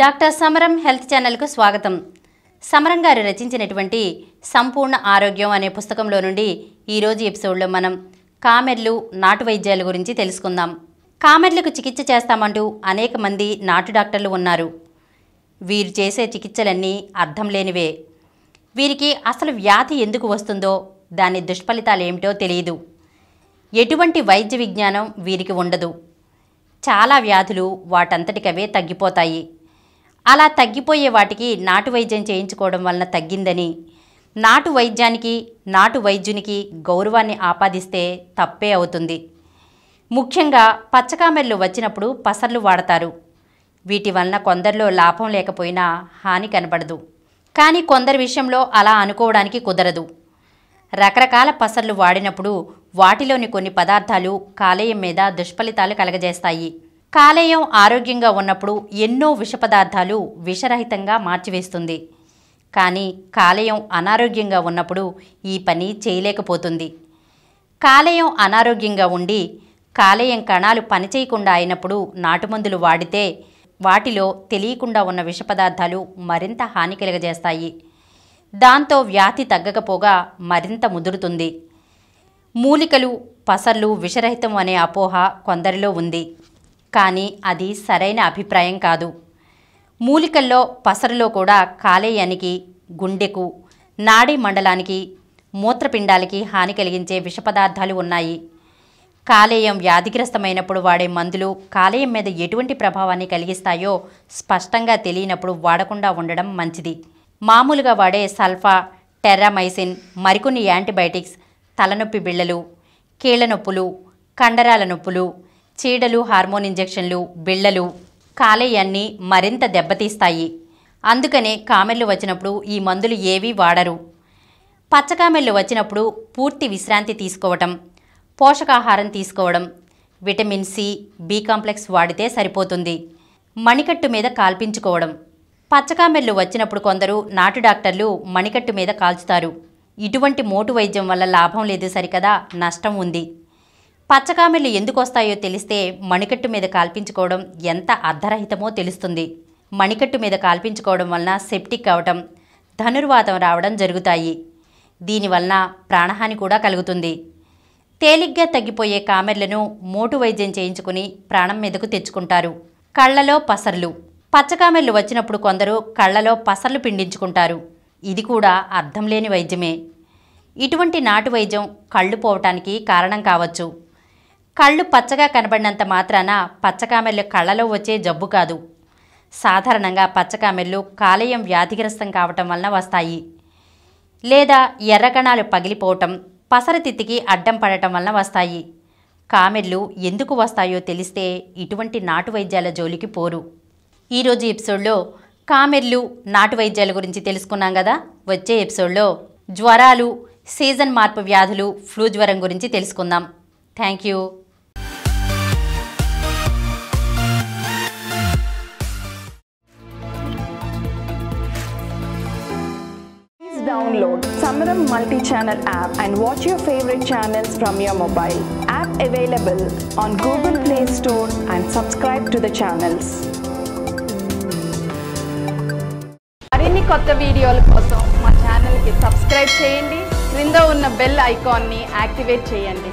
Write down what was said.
Doctor సమరం health ఛానల్కు స్వాగతం. సమరం గారు రచించినటువంటి సంపూర్ణ ఆరోగ్యం అనే పుస్తకంలో నుండి ఈరోజు ఎపిసోడ్లో మనం కామెర్లు నాటు వైద్యాల గురించి తెలుసుకుందాం. కామెర్లకు చికిత్స చేస్తామంటూ అనేక మంది నాటు డాక్టర్లు ఉన్నారు. వీరు చేసే చికిత్సలన్నీ అర్థం లేనివే. వీరికి అసలు వ్యాధి ఎందుకు వస్తుందో దాని దుష్ఫలితాలు ఏమిటో తెలియదు. ఎటువంటి వైద్య విజ్ఞానం వీరికి ఉండదు. చాలా వ్యాధులు వాటంతటికవే తగ్గిపోతాయి. అలా తగ్గిపోయే వాటికి నాటు వైద్యం చేయించుకోవడం వలన తగ్గిందని. నాటు వైద్యానికి నాటు వైద్యునికి గౌరవాన్ని ఆపాదిస్తే తప్పే అవుతుంది. ముఖ్యంగా పచ్చకామెర్లు వచ్చినప్పుడు పసర్లు వాడతారు. వీటి వలన కొందరిలో లాభం లేకపోయినా హాని కనబడదు. కానీ కొందరి విషయంలో అలా అనుకోవడానికి కుదరదు. రకరకాల పసర్లు వాడినప్పుడు వాటిలోని కొన్ని పదార్థాలు కాలేయం మీద దుష్ఫలితాలు కలగజేస్తాయి. కాలేయం ఆరోగ్యంగా ఉన్నప్పుడు ఎన్నో విష పదార్థాలు విషరహితంగా మార్చివేస్తుంది. కానీ కాలేయం అనారోగ్యంగా ఉన్నప్పుడు ఈ పని చేయలేకపోతుంది. కాలేయం అనారోగ్యంగా ఉండి కాలేయం కణాలు పనిచేయకుండా అయినప్పుడు నాటుమందులు వాడితే వాటిలో తెలియకుండా ఉన్న విష పదార్థాలు మరింత హాని కలుగజేస్తాయి. దాంతో వ్యాధి తగ్గకపోగా మరింత ముదురుతుంది. మూలికలు పసర్లు విషరహితం అనే అపోహ కొందరిలో ఉంది. కానీ అది సరైన అభిప్రాయం కాదు. మూలికల్లో పసరులో కూడా కాలేయానికి గుండెకు నాడీ మండలానికి మూత్రపిండాలకి హాని కలిగించే విష పదార్థాలు ఉన్నాయి. కాలేయం వ్యాధిగ్రస్తమైనప్పుడు వాడే మందులు కాలేయం మీద ఎటువంటి ప్రభావాన్ని కలిగిస్తాయో స్పష్టంగా తెలియనప్పుడు వాడకుండా ఉండడం మంచిది. మామూలుగా వాడే సల్ఫా టెర్రామైసిన్ మరికొన్ని యాంటీబయాటిక్స్ తలనొప్పి బిళ్ళలు కీళ్ళ నొప్పులు కండరాల నొప్పులు చీడలు హార్మోన్ ఇంజెక్షన్లు బిళ్ళలు కాలేయాన్ని మరింత దెబ్బతీస్తాయి. అందుకనే కామెర్లు వచ్చినప్పుడు ఈ మందులు ఏవీ వాడరు. పచ్చకామెర్లు వచ్చినప్పుడు పూర్తి విశ్రాంతి తీసుకోవటం పోషకాహారం తీసుకోవడం విటమిన్ సి బి కాంప్లెక్స్ వాడితే సరిపోతుంది. మణికట్టు మీద కాల్పించుకోవడం. పచ్చకామెర్లు వచ్చినప్పుడు కొందరు నాటు డాక్టర్లు మణికట్టు మీద కాల్చుతారు. ఇటువంటి మోటు వైద్యం వల్ల లాభం లేదు సరికదా నష్టం ఉంది. పచ్చకామెర్లు ఎందుకు వస్తాయో తెలిస్తే మణికట్టు మీద కాల్పించుకోవడం ఎంత అర్ధరహితమో తెలుస్తుంది. మణికట్టు మీద కాల్పించుకోవడం వలన సెప్టిక్ అవటం ధనుర్వాతం రావడం జరుగుతాయి. దీనివలన ప్రాణహాని కూడా కలుగుతుంది. తేలిగ్గా తగ్గిపోయే కామెర్లను మోటు వైద్యం చేయించుకుని ప్రాణం మీదకు తెచ్చుకుంటారు. కళ్ళలో పసర్లు. పచ్చకామెర్లు వచ్చినప్పుడు కొందరు కళ్ళలో పసర్లు పిండించుకుంటారు. ఇది కూడా అర్థం లేని వైద్యమే. ఇటువంటి నాటు వైద్యం కళ్ళు పోవటానికి కారణం కావచ్చు. కళ్ళు పచ్చగా కనబడినంత మాత్రాన పచ్చకామెర్లు కళ్ళలో వచ్చే జబ్బు కాదు. సాధారణంగా పచ్చకామెర్లు కాలేయం వ్యాధిగ్రస్తం కావటం వలన వస్తాయి. లేదా ఎర్రకణాలు పగిలిపోవటం పసరతిత్తికి అడ్డం పడటం వలన వస్తాయి. కామెర్లు ఎందుకు వస్తాయో తెలిస్తే ఇటువంటి నాటు వైద్యాల జోలికి పోరు. ఈరోజు ఎపిసోడ్లో కామెర్లు నాటు వైద్యాల గురించి తెలుసుకున్నాం కదా? వచ్చే ఎపిసోడ్లో జ్వరాలు సీజన్ మార్పు వ్యాధులు ఫ్లూ జ్వరం గురించి తెలుసుకుందాం. Thank you Please download Samaram multi-channel app and watch your favorite channels from your mobile. App available on Google Play Store and subscribe to the channels. మరిన్ని కొత్త వీడియోల కోసం మా ఛానల్కి సబ్స్క్రైబ్ చేయండి క్రింద ఉన్న బెల్ ఐకాన్ని యాక్టివేట్ చేయండి